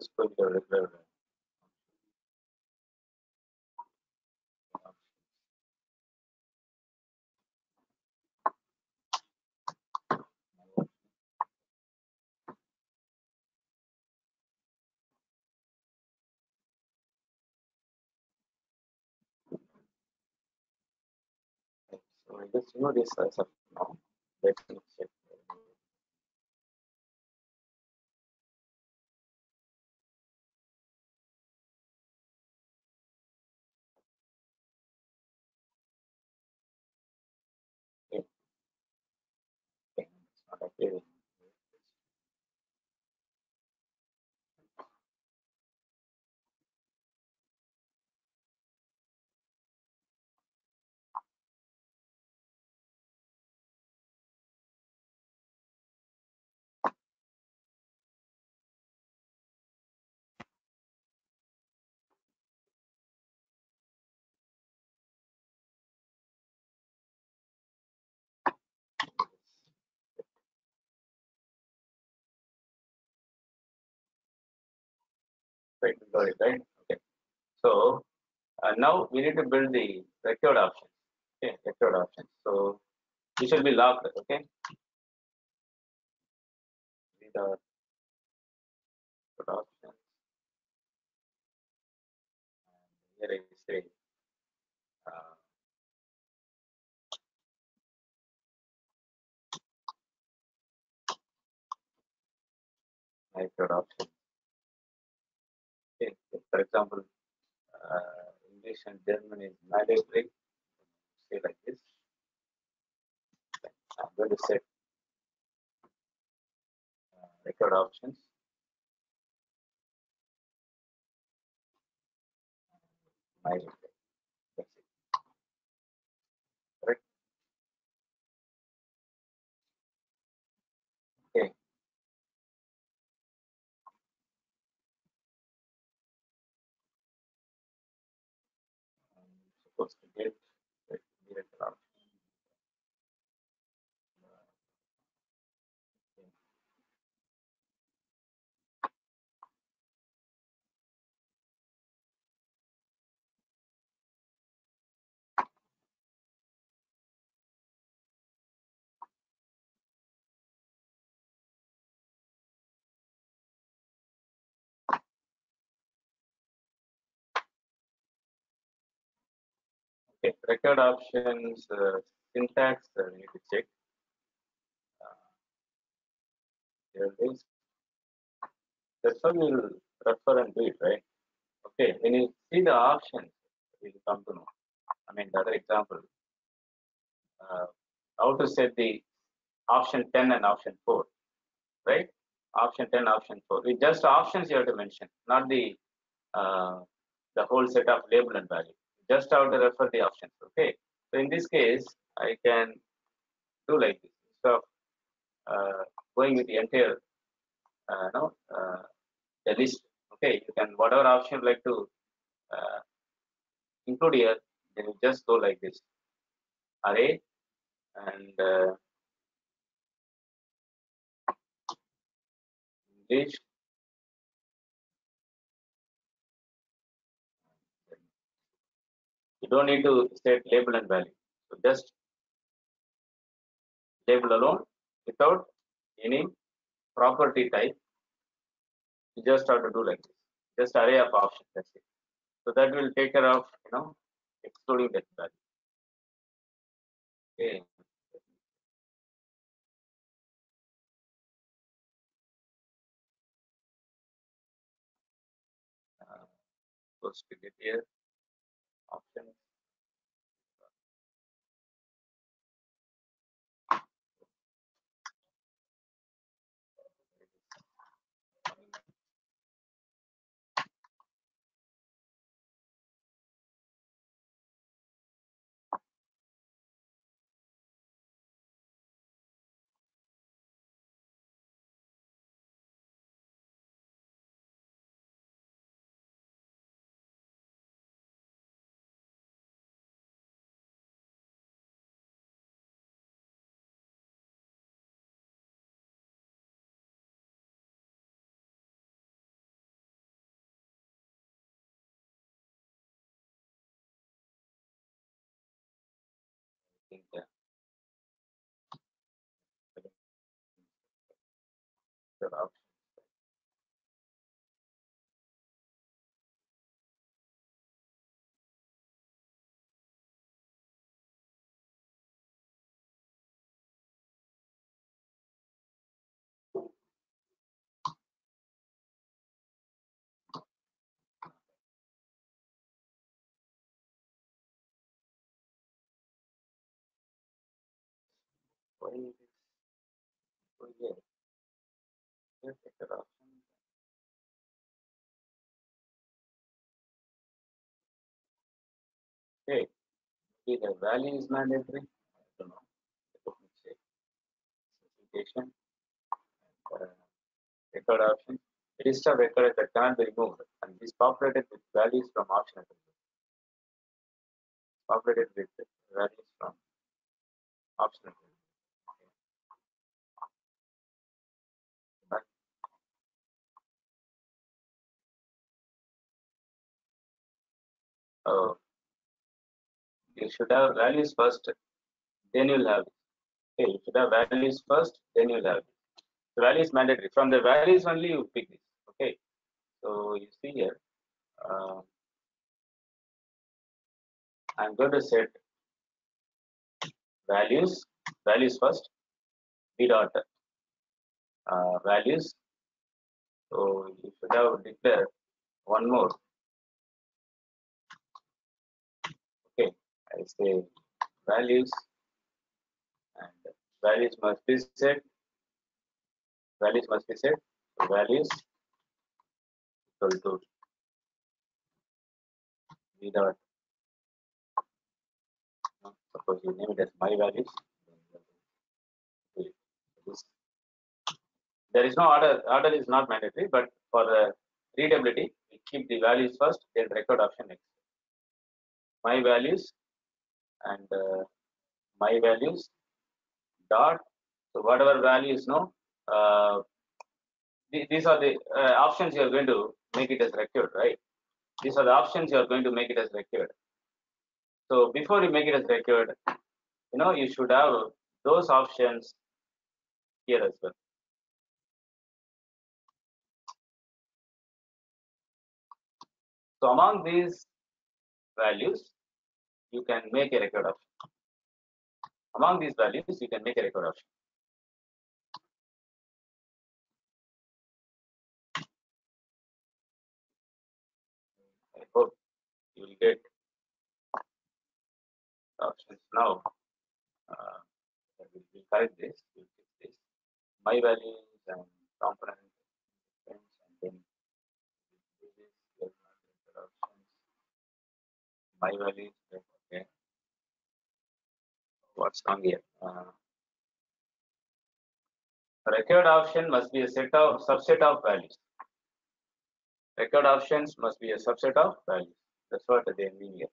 Just put regular So I just remove this as of now. Let me check. It's Right, got it, right? Okay. So uh, now we need to build the required option. Okay, required options. So this should be locked, okay? Required options. Here I say uh, required options. For example, uh, English and German is mandatory. Say like this. I'm going to set uh, required options. My that's it. Correct. Okay. I'm supposed to get the required option. Okay. Okay, required options, uh, syntax, uh, we need to check. Uh, there is. That's how we'll refer and do it, right? Okay, when you see the options, we'll come to know. I mean, the other example, uh, how to set the option 10 and option 4, right? Option 10, option 4. With just options you have to mention, not the uh, the whole set of label and value. Just have to refer the options, okay? So in this case, I can do like this. Instead uh, going with the entire, uh, no, uh, the list, okay? You can, whatever option you like to uh, include here, then you just go like this. Array and uh, you don't need to set label and value. So just label alone without any property type. You just have to do like this. Just array of options. That's it. So that will take care of you know excluding that value. Okay. Uh, supposed to get here options. Why is? Oh. Here, take the option. Okay. The value is mandatory. I don't know. Let me check. Specification. Uh, required option. List of records that cannot be removed and is populated with values from option. Populated with values from option attribute. Okay. But uh, you should have values first, then you'll have. Okay, you should have values first, then you'll have. The value is mandatory. From the values only you pick this. Okay, so you see here, uh, I'm going to set values, values first, v dot uh, values. So you should have declared one more. I say values and values must be set. Values must be set. Values equal to v dot. Suppose you name it as my values. There is no order order is not mandatory but for the readability we keep the values first then required option next my values and uh, my values dot so whatever values no uh, the- these are the uh, options you are going to make it as record right? These are the options you are going to make it as record so before you make it as record you know you should have those options here as well. So among these values, you can make a record of. Among these values, you can make a record of. I hope you will get options now. Uh, we will correct this, we will fix this. My values and component difference and then we will What's wrong here? Uh, record option must be a set of subset of values. Record options must be a subset of values. That's what they mean here.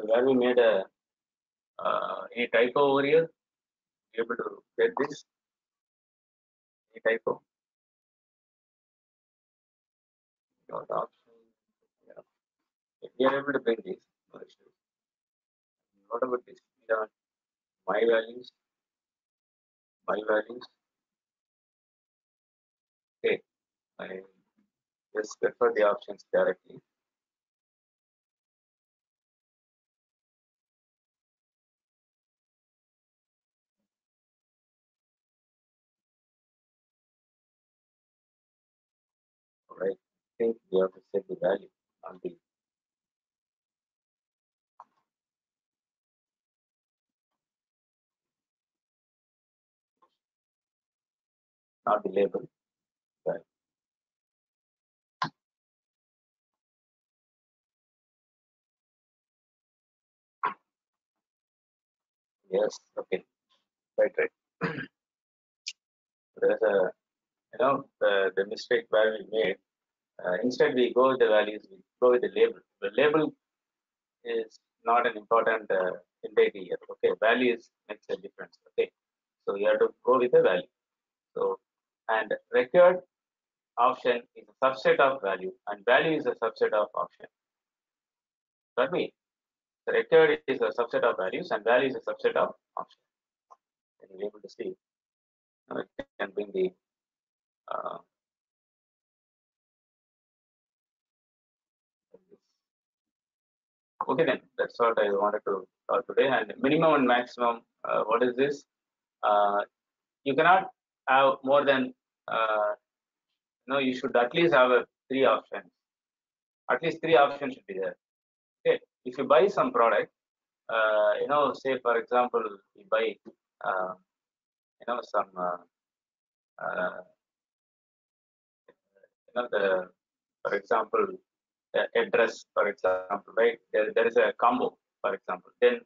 So where we made a uh, any typo over here, be able to get this. Any typo. Dot option. Yeah. If we are able to bring this, no issues. What about this? My values. My values. Okay. I just refer the options directly. I think we have to set the value on the not the label. Right. Yes. Okay. Right. Right. There's a you know the, the mistake where we made. Uh, instead, we go with the values. We go with the label. The label is not an important uh, entity here. Okay, values makes a difference. Okay, so you have to go with the value. So and required option is a subset of value and value is a subset of option. That me? the record is a subset of values and value is a subset of option. And you're able to see. Now I can bring the uh, okay then. That's what I wanted to talk today. And minimum and maximum uh, what is this? Uh, you cannot have more than uh, no you should at least have a three options. At least three options should be there. Okay if you buy some product uh, you know say for example you buy uh, you know some uh, you know the for example a a for example right? There, there is a combo for example. Then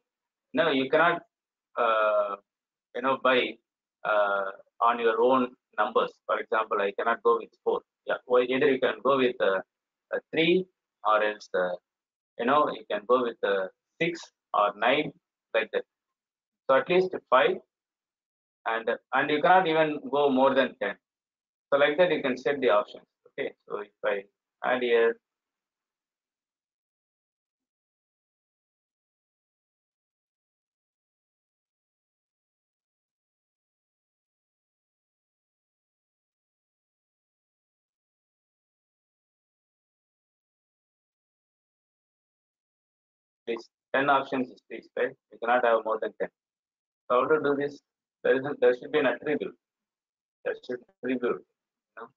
no you cannot uh, you know buy uh, on your own numbers. For example i cannot go with four. Yeah well, either you can go with uh, three or else uh, you know you can go with uh, six or nine like that. So at least five and and you cannot even go more than 10 so like that you can set the options. Okay so if i add here please 10 options is please right? You cannot have more than 10 so how to do this? There is a, there should be an attribute. There should be attribute you know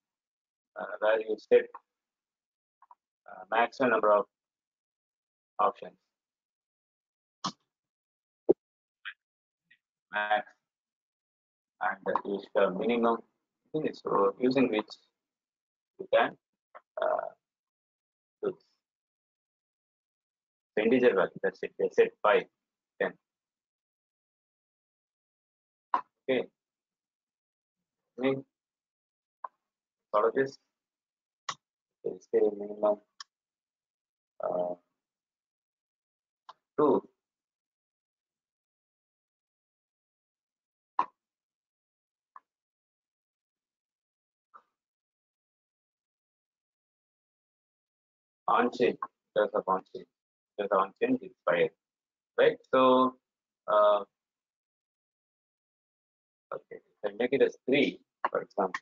uh, where you set uh, maximum number of options. Max and uh, the minimum. So using which you can uh, The integer value that's it they set 5 10 okay follow this okay, say minimum uh, 2 on chain because of on chain because on is fire right? So uh, okay I make it as three for example.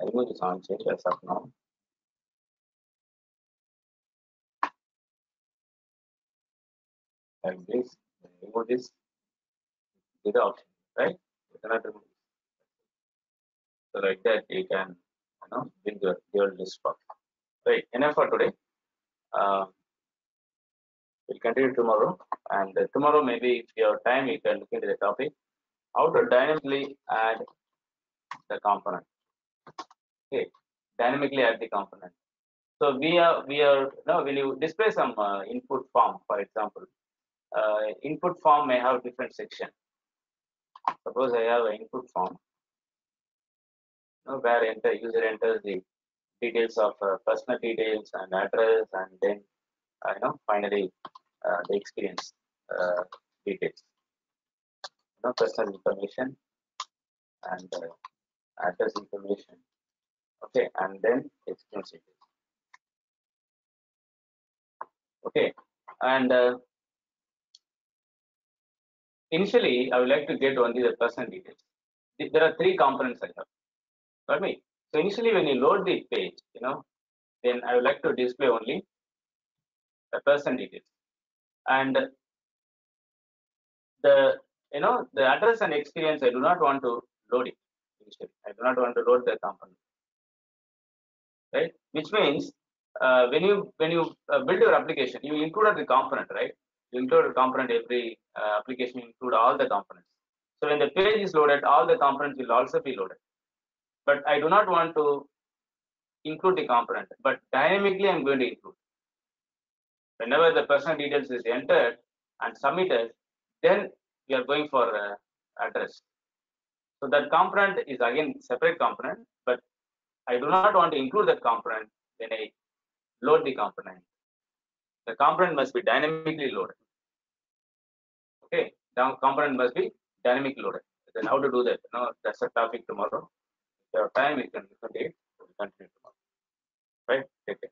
I remove this on change as of now. And this remove this with the option right? You cannot remove this. so like that you can you know bring your dual list box right? Enough for today. Uh, we'll continue tomorrow. And uh, tomorrow maybe if you have time you can look into the topic. How to dynamically add the component. Okay. Dynamically add the component. So we are we are now when you display some uh, input form for example uh, input form may have different section. Suppose i have an input form. Where enter user enters the details of uh, personal details and address and then you know finally uh, the experience uh, details. You know personal information and uh, address information. Okay and then experience details. Okay and uh, initially i would like to get only the personal details. Th- there are three components i have. Got me? So initially when you load the page you know then i would like to display only the person details and the you know the address and experience i do not want to load it initially. I do not want to load the component. Right? Which means uh, when you when you uh, build your application you included the component right? You include a component every uh, application you include all the components. So when the page is loaded all the components will also be loaded. But i do not want to include the component. But dynamically i'm going to include whenever the personal details is entered and submitted then we are going for uh, address so that component is again separate component but i do not want to include that component when i load the component the component must be dynamically loaded okay the component must be dynamically loaded then how to do that no that's a topic tomorrow time you can look at it. Continue tomorrow. Right? Care.